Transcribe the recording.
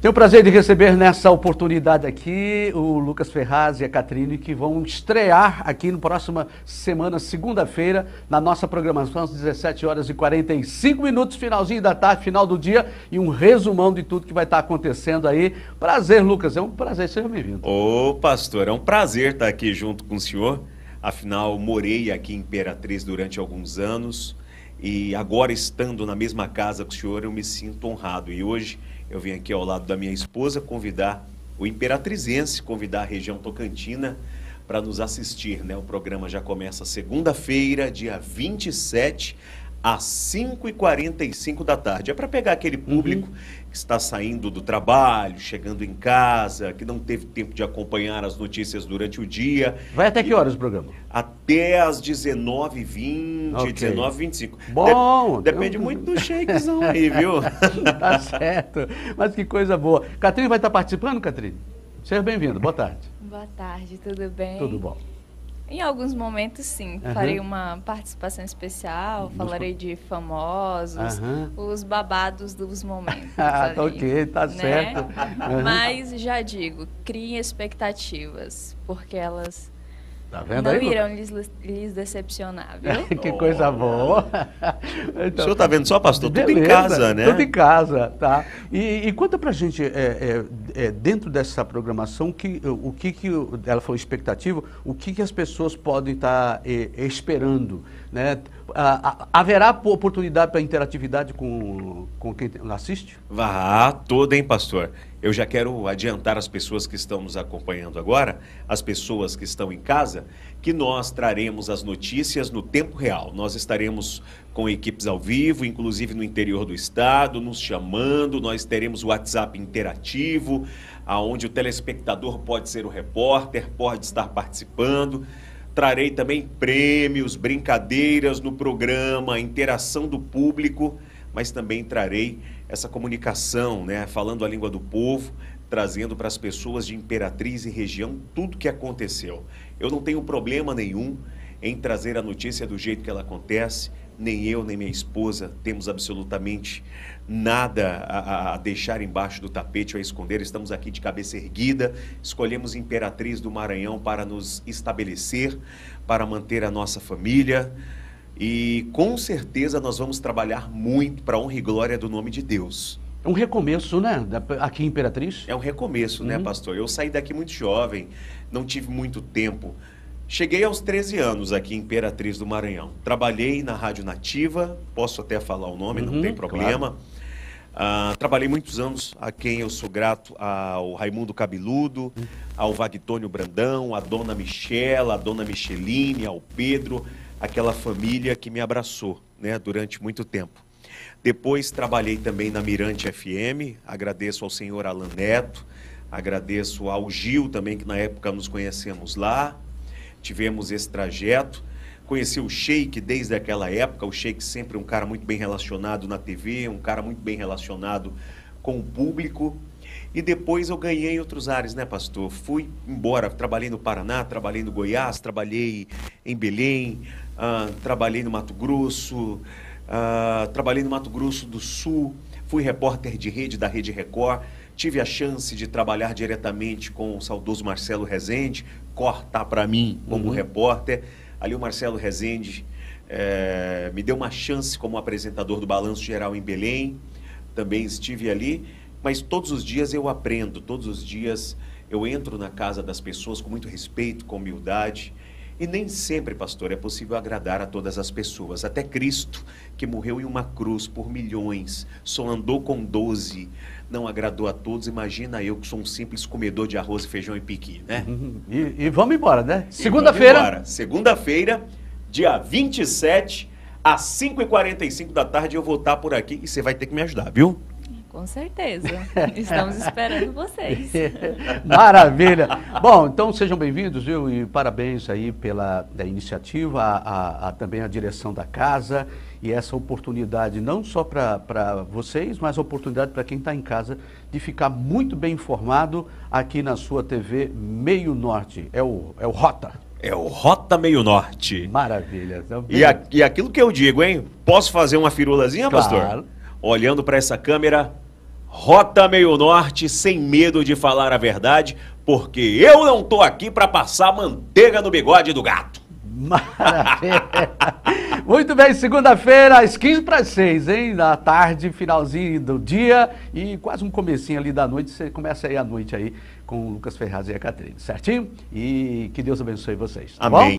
Tenho o prazer de receber nessa oportunidade aqui o Lucas Ferraz e a Catrine, que vão estrear aqui no próxima semana, segunda-feira, na nossa programação, às 17 horas e 45 minutos, finalzinho da tarde, final do dia, e um resumão de tudo que vai estar acontecendo aí. Prazer, Lucas, é um prazer, seja bem-vindo. Ô, pastor, é um prazer estar aqui junto com o senhor. Afinal, morei aqui em Imperatriz durante alguns anos e agora estando na mesma casa com o senhor, eu me sinto honrado. E hoje eu vim aqui ao lado da minha esposa convidar o Imperatrizense, convidar a região Tocantina para nos assistir. Né? O programa já começa segunda-feira, dia 27, às 5h45 da tarde. É para pegar aquele uhum. público uhum. que está saindo do trabalho, chegando em casa, que não teve tempo de acompanhar as notícias durante o dia. Vai até que horas o programa? Até às 19h20, okay. 19h25. Bom! De depende eu... muito do shakezão aí, viu? tá certo. Mas que coisa boa. Catrine vai estar participando, Catrine? Seja bem-vindo. Boa tarde. Boa tarde, tudo bem? Tudo bom. Em alguns momentos, sim. Uhum. Farei uma participação especial, falarei de famosos, uhum. os babados dos momentos. ah, tá ok, tá né? certo. Uhum. Mas já digo, criem expectativas, porque elas Tá vendo não aí? irão lhes, lhes decepcionar, viu? que coisa boa. Então, o senhor está vendo só, pastor? Beleza, tudo em casa, né? Tudo em casa, tá? E, e conta pra gente, é, é, é, dentro dessa programação, que, o que, que ela falou expectativa, o que, que as pessoas podem estar tá, é, esperando, né? haverá oportunidade para interatividade com, com quem assiste? Vá, toda, hein, pastor? Eu já quero adiantar as pessoas que estão nos acompanhando agora, as pessoas que estão em casa, que nós traremos as notícias no tempo real. Nós estaremos com equipes ao vivo, inclusive no interior do estado, nos chamando. Nós teremos o WhatsApp interativo, aonde o telespectador pode ser o repórter, pode estar participando. Trarei também prêmios, brincadeiras no programa, interação do público, mas também trarei essa comunicação, né, falando a língua do povo, trazendo para as pessoas de Imperatriz e região tudo o que aconteceu. Eu não tenho problema nenhum em trazer a notícia do jeito que ela acontece, nem eu nem minha esposa temos absolutamente nada a, a, deixar embaixo do tapete ou a esconder. Estamos aqui de cabeça erguida, escolhemos Imperatriz do Maranhão para nos estabelecer, para manter a nossa família, e com certeza nós vamos trabalhar muito para a honra e glória do nome de Deus. É um recomeço, né? Aqui em Imperatriz? É um recomeço, né, uhum. né, pastor? Eu saí daqui muito jovem, não tive muito tempo. Cheguei aos 13 anos aqui em Imperatriz do Maranhão. Trabalhei na Rádio Nativa, posso até falar o nome, uhum, não tem problema. Claro. Uh, trabalhei muitos anos a quem eu sou grato ao Raimundo Cabeludo, uhum. ao Vagtônio Brandão, à dona Michela, à dona Micheline, ao Pedro, aquela família que me abraçou né, durante muito tempo. Depois trabalhei também na Mirante FM, agradeço ao senhor Alan Neto, agradeço ao Gil também, que na época nos conhecemos lá, tivemos esse trajeto. Conheci o Sheik desde aquela época, o Sheik sempre um cara muito bem relacionado na TV, um cara muito bem relacionado com o público. E depois eu ganhei outros ares, né, pastor? Fui embora, trabalhei no Paraná, trabalhei no Goiás, trabalhei em Belém, uh, trabalhei no Mato Grosso, uh, trabalhei no Mato Grosso do Sul, fui repórter de rede da Rede Record, tive a chance de trabalhar diretamente com o saudoso Marcelo Rezende, cortar para mim como uhum. repórter. Ali o Marcelo Rezende é, me deu uma chance como apresentador do Balanço Geral em Belém, também estive ali, mas todos os dias eu aprendo, todos os dias eu entro na casa das pessoas com muito respeito, com humildade. E nem sempre, pastor, é possível agradar a todas as pessoas. Até Cristo, que morreu em uma cruz por milhões, só andou com doze, não agradou a todos. Imagina eu que sou um simples comedor de arroz, feijão e piqui, né? E, e vamos embora, né? Segunda-feira. Segunda-feira, dia 27, às 5h45 da tarde, eu vou estar por aqui e você vai ter que me ajudar, viu? Com certeza. Estamos esperando vocês. Maravilha. Bom, então sejam bem-vindos, viu? E parabéns aí pela da iniciativa, a, a, a, também a direção da casa e essa oportunidade não só para vocês, mas a oportunidade para quem está em casa de ficar muito bem informado aqui na sua TV Meio Norte. É o, é o Rota. É o Rota Meio Norte. Maravilha. Então, e, a, e aquilo que eu digo, hein? Posso fazer uma firulazinha, claro. pastor? olhando para essa câmera, Rota Meio Norte sem medo de falar a verdade, porque eu não tô aqui para passar manteiga no bigode do gato. Maravilha. Muito bem, segunda-feira, às 15 para as 6, hein? Da tarde, finalzinho do dia e quase um comecinho ali da noite. Você começa aí a noite aí com o Lucas Ferraz e a Catrine, certinho? E que Deus abençoe vocês. Tá Amém. Bom?